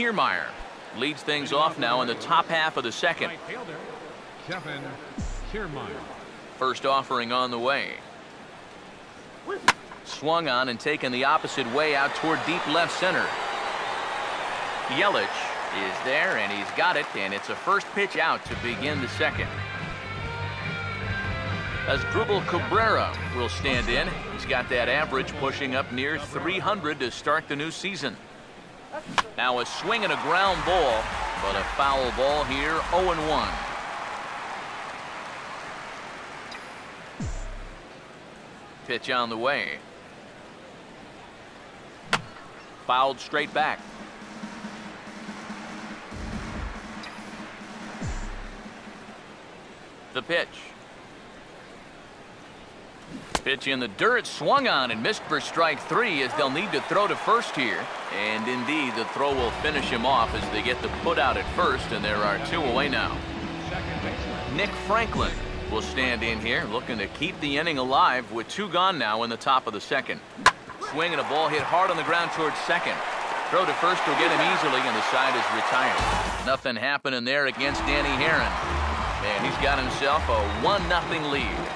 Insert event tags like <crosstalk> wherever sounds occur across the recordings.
Kiermaier leads things off now in the top half of the second. Kevin Kiermaier. First offering on the way. Swung on and taken the opposite way out toward deep left center. Yelich is there, and he's got it, and it's a first pitch out to begin the second. Asdrubal Cabrera will stand in. He's got that average pushing up near 300 to start the new season. Now a swing and a ground ball, but a foul ball here, 0-1. Pitch on the way. Fouled straight back. The pitch. Pitch in the dirt, swung on and missed for strike three as they'll need to throw to first here. And indeed, the throw will finish him off as they get the put out at first, and there are two away now. Nick Franklin will stand in here, looking to keep the inning alive with two gone now in the top of the second. Swing and a ball hit hard on the ground towards second. Throw to first will get him easily, and the side is retired. Nothing happening there against Danny Haren. And he's got himself a 1-0 lead.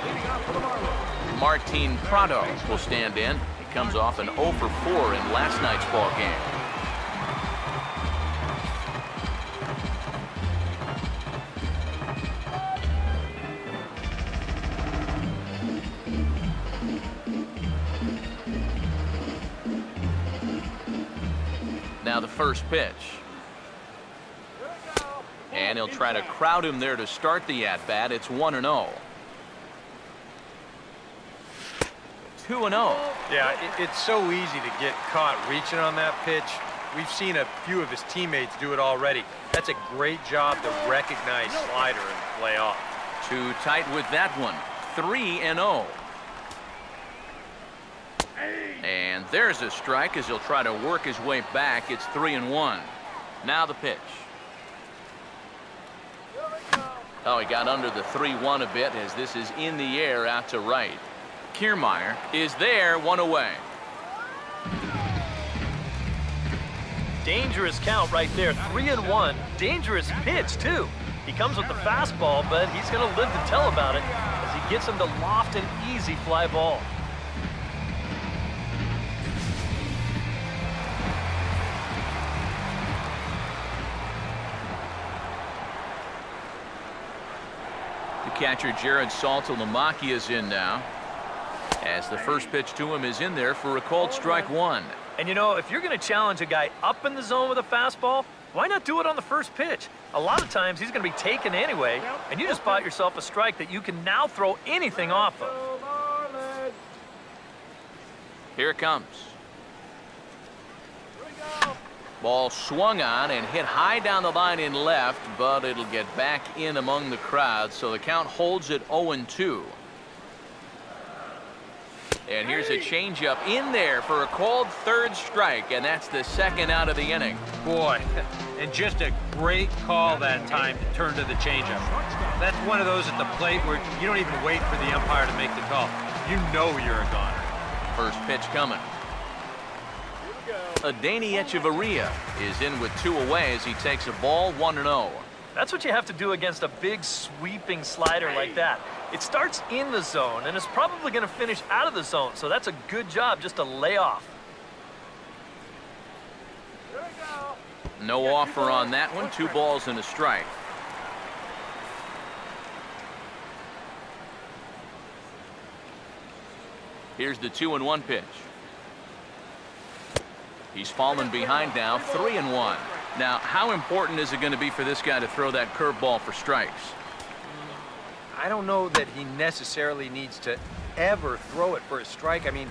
Martin Prado will stand in. He comes off an 0 for 4 in last night's ball game. Now the first pitch. And he'll try to crowd him there to start the at-bat. It's 1-0. 2-0. Yeah, it, it's so easy to get caught reaching on that pitch. We've seen a few of his teammates do it already. That's a great job to recognize slider and play off. Too tight with that one. 3 and 0. And there's a strike as he'll try to work his way back. It's 3 and 1. Now the pitch. Oh, he got under the 3-1 a bit as this is in the air out to right. Kiermaier is there, one away. Dangerous count right there, three and one. Dangerous pitch too. He comes with the fastball, but he's going to live to tell about it as he gets him to loft an easy fly ball. The catcher Jarrod Saltalamacchia is in now. As the first pitch to him is in there for a called strike one. And you know, if you're going to challenge a guy up in the zone with a fastball, why not do it on the first pitch? A lot of times he's going to be taken anyway, and you just bought yourself a strike that you can now throw anything off of. Here it comes. Ball swung on and hit high down the line in left, but it'll get back in among the crowd, so the count holds at 0-2. And here's a changeup in there for a called third strike, and that's the second out of the inning. Boy, <laughs> and just a great call that time to turn to the changeup. That's one of those at the plate where you don't even wait for the umpire to make the call. You know you're a goner. First pitch coming. Adeiny Hechavarria is in with two away as he takes a ball 1-0. That's what you have to do against a big sweeping slider like that. It starts in the zone and is probably going to finish out of the zone, so that's a good job just to lay off. No offer on that one. Two balls and a strike. Here's the two and one pitch. He's fallen behind now, three and one. Now, how important is it going to be for this guy to throw that curveball for strikes? I don't know that he necessarily needs to ever throw it for a strike. I mean,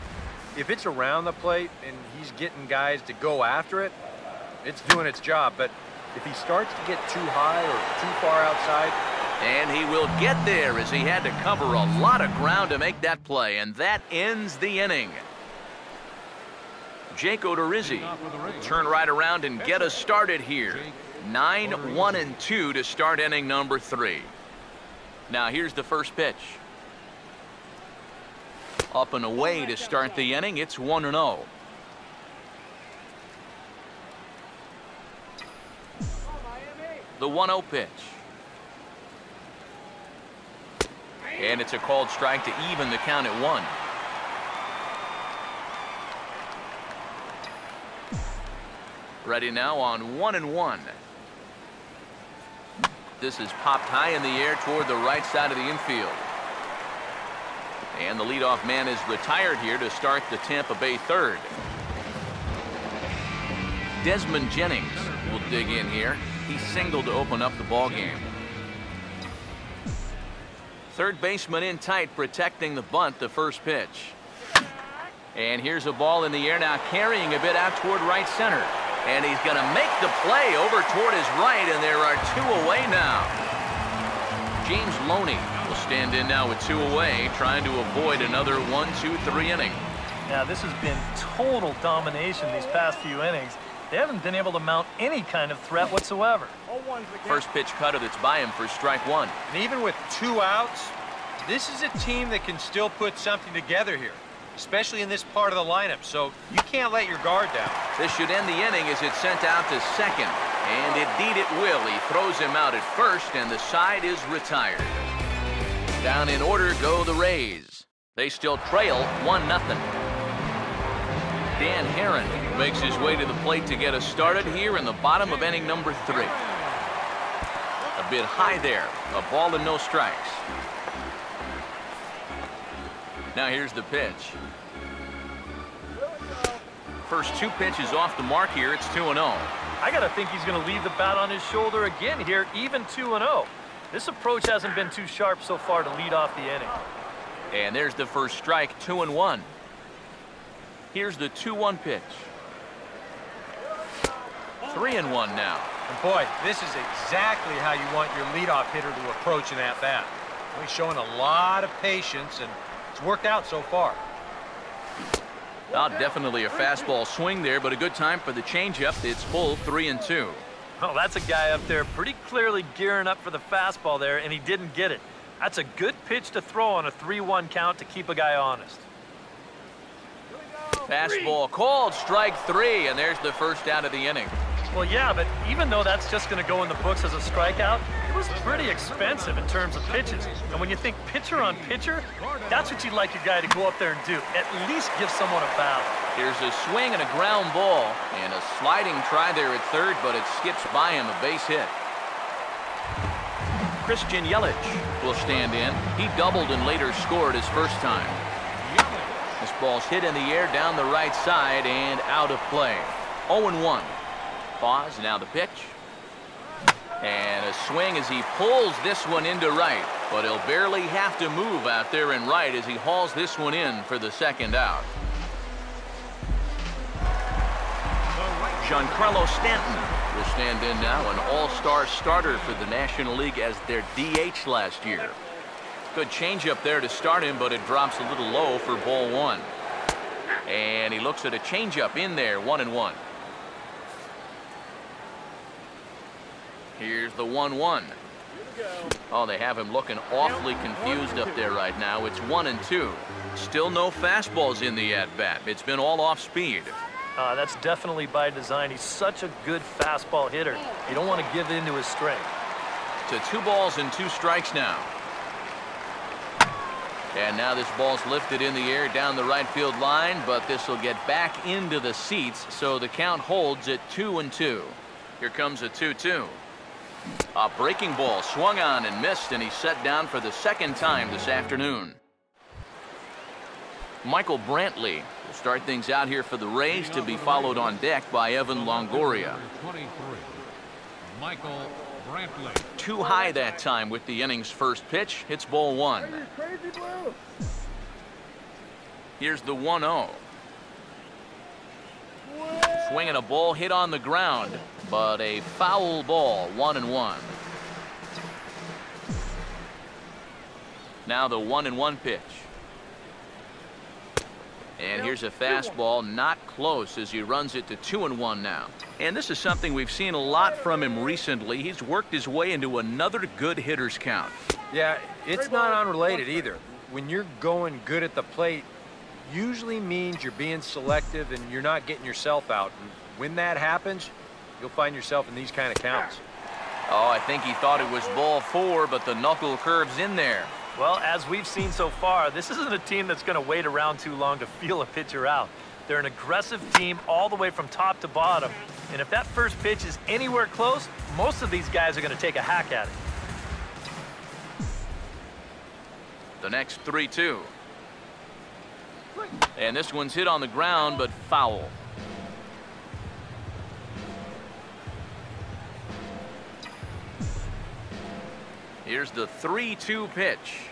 if it's around the plate and he's getting guys to go after it, it's doing its job. But if he starts to get too high or too far outside, and he will get there as he had to cover a lot of ground to make that play, and that ends the inning. Jake Odorizzi will turn right around and get us started here. 9 1 and 2 to start inning number three. Now here's the first pitch. Up and away to start the inning. It's 1 0. The 1-0 pitch. And it's a called strike to even the count at one. Ready now on one and one. This is popped high in the air toward the right side of the infield. And the leadoff man is retired here to start the Tampa Bay third. Desmond Jennings will dig in here. He singled to open up the ball game. Third baseman in tight protecting the bunt the first pitch. And here's a ball in the air now carrying a bit out toward right center. And he's going to make the play over toward his right, and there are two away now. James Loney will stand in now with two away, trying to avoid another one, two, three inning. Now, this has been total domination these past few innings. They haven't been able to mount any kind of threat whatsoever. First pitch cutter that's by him for strike one. And even with two outs, this is a team that can still put something together here especially in this part of the lineup, so you can't let your guard down. This should end the inning as it's sent out to second. And indeed it will. He throws him out at first, and the side is retired. Down in order go the Rays. They still trail 1-0. Dan Haren makes his way to the plate to get us started here in the bottom of inning number three. A bit high there. A ball and no strikes. Now here's the pitch. First two pitches off the mark here. It's 2-0. I got to think he's going to leave the bat on his shoulder again here, even 2-0. This approach hasn't been too sharp so far to lead off the inning. And there's the first strike, 2 and 1. Here's the 2-1 pitch. 3 and 1 now. And boy, this is exactly how you want your leadoff hitter to approach an at-bat. He's showing a lot of patience and it's worked out so far. Now, definitely a fastball swing there, but a good time for the changeup. It's full three and two. Oh, that's a guy up there pretty clearly gearing up for the fastball there, and he didn't get it. That's a good pitch to throw on a 3-1 count to keep a guy honest. Fastball called, strike three, and there's the first out of the inning. Well, yeah, but even though that's just going to go in the books as a strikeout, it was pretty expensive in terms of pitches. And when you think pitcher on pitcher, that's what you'd like your guy to go up there and do. At least give someone a battle. Here's a swing and a ground ball, and a sliding try there at third, but it skips by him, a base hit. Christian Yelich will stand in. He doubled and later scored his first time. This ball's hit in the air down the right side and out of play. 0-1 Now the pitch. And a swing as he pulls this one into right. But he'll barely have to move out there in right as he hauls this one in for the second out. Giancarlo Stanton will stand in now, an all-star starter for the National League as their DH last year. Good changeup there to start him, but it drops a little low for ball one. And he looks at a changeup in there, one and one. Here's the 1-1. Oh, they have him looking awfully confused up there right now. It's one and two. Still no fastballs in the at-bat. It's been all off speed. Uh, that's definitely by design. He's such a good fastball hitter. You don't want to give in to his strength. To two balls and two strikes now. And now this ball's lifted in the air down the right field line, but this will get back into the seats, so the count holds at two and two. Here comes a 2-2. A breaking ball swung on and missed, and he's set down for the second time this afternoon. Michael Brantley will start things out here for the Rays to be followed on deck by Evan Longoria. Michael Brantley. Too high that time with the inning's first pitch. Hits ball one. Here's the 1-0. Swinging a ball hit on the ground, but a foul ball, one and one. Now the one and one pitch. And here's a fastball not close as he runs it to two and one now. And this is something we've seen a lot from him recently. He's worked his way into another good hitter's count. Yeah, it's not unrelated either. When you're going good at the plate, usually means you're being selective and you're not getting yourself out. And when that happens, you'll find yourself in these kind of counts. Oh, I think he thought it was ball four, but the knuckle curves in there. Well, as we've seen so far, this isn't a team that's going to wait around too long to feel a pitcher out. They're an aggressive team all the way from top to bottom. And if that first pitch is anywhere close, most of these guys are going to take a hack at it. The next 3-2. And this one's hit on the ground, but foul. Here's the 3-2 pitch.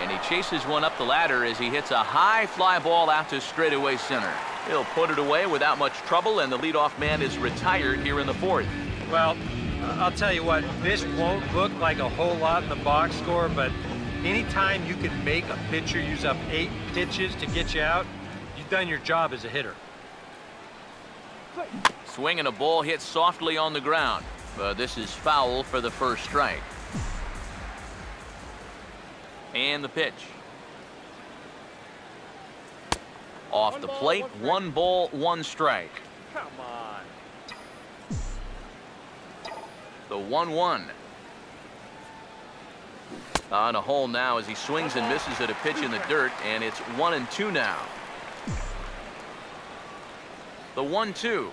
And he chases one up the ladder as he hits a high fly ball out to straightaway center. He'll put it away without much trouble, and the leadoff man is retired here in the fourth. Well, I'll tell you what, this won't look like a whole lot in the box score, but anytime you can make a pitcher use up eight pitches to get you out, you've done your job as a hitter. Swinging a ball hit softly on the ground, but this is foul for the first strike. And the pitch. Off the plate, one ball, one strike. Come on. The 1-1. On a hole now as he swings and misses at a pitch in the dirt, and it's 1 and 2 now. The 1-2.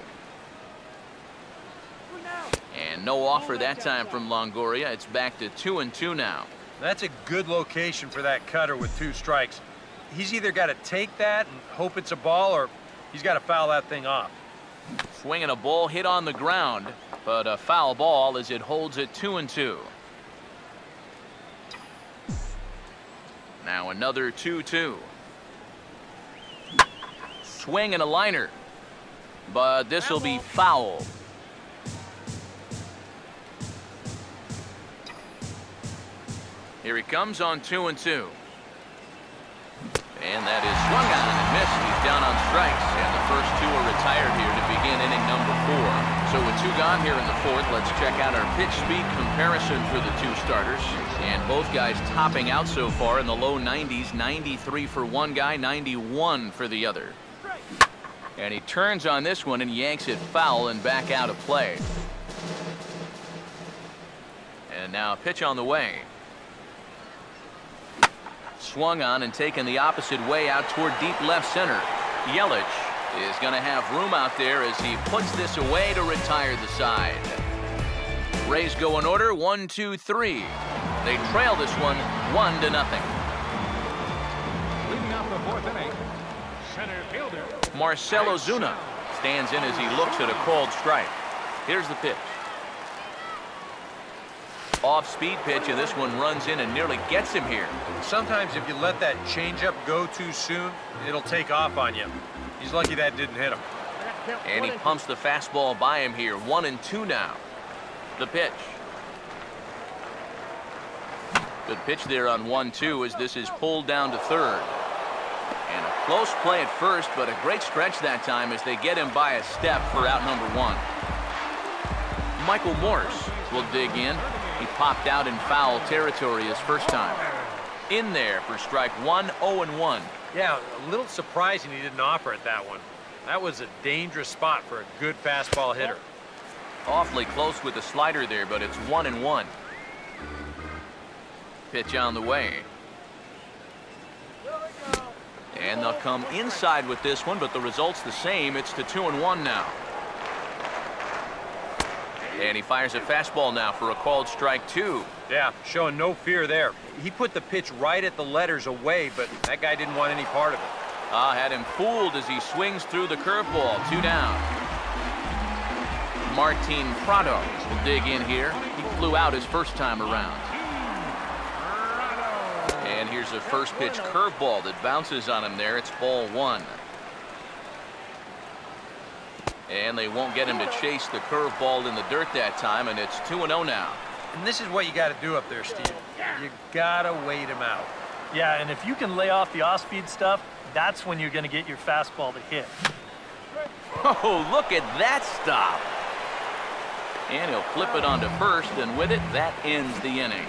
And no offer that time from Longoria. It's back to 2 and 2 now. That's a good location for that cutter with two strikes. He's either got to take that and hope it's a ball, or he's got to foul that thing off. Swinging a ball hit on the ground, but a foul ball as it holds it 2 and 2. Now another 2-2. Swing and a liner. But this will be foul. Here he comes on 2 and 2. And that is swung on and missed. He's down on strikes, and the first two are retired here to begin inning number four. So with two gone here in the fourth, let's check out our pitch speed comparison for the two starters. And both guys topping out so far in the low 90s, 93 for one guy, 91 for the other. And he turns on this one and yanks it foul and back out of play. And now pitch on the way. Swung on and taken the opposite way out toward deep left center. Yelich is going to have room out there as he puts this away to retire the side. Rays go in order, one, two, three. They trail this one one to nothing. Leading off the fourth inning, center fielder. Marcell Ozuna stands in as he looks at a called strike. Here's the pitch. Off-speed pitch, and this one runs in and nearly gets him here. Sometimes if you let that changeup go too soon, it'll take off on you. He's lucky that didn't hit him. And he pumps the fastball by him here. One and two now. The pitch. Good pitch there on one two as this is pulled down to third. And a close play at first, but a great stretch that time as they get him by a step for out number one. Michael Morse will dig in. He popped out in foul territory his first time. In there for strike one, 0 and 1. Yeah, a little surprising he didn't offer at that one. That was a dangerous spot for a good fastball hitter. Awfully close with the slider there, but it's 1 and 1. Pitch on the way. And they'll come inside with this one, but the result's the same. It's to 2 and 1 now. And he fires a fastball now for a called strike two. Yeah, showing no fear there. He put the pitch right at the letters away, but that guy didn't want any part of it. Ah, had him fooled as he swings through the curveball. Two down. Martin Prado will dig in here. He flew out his first time around. And here's a first pitch curveball that bounces on him there. It's ball one. And they won't get him to chase the curveball in the dirt that time, and it's 2-0 now. And this is what you got to do up there, Steve. You got to wait him out. Yeah, and if you can lay off the off-speed stuff, that's when you're going to get your fastball to hit. Oh, look at that stop. And he'll flip it onto first, and with it, that ends the inning.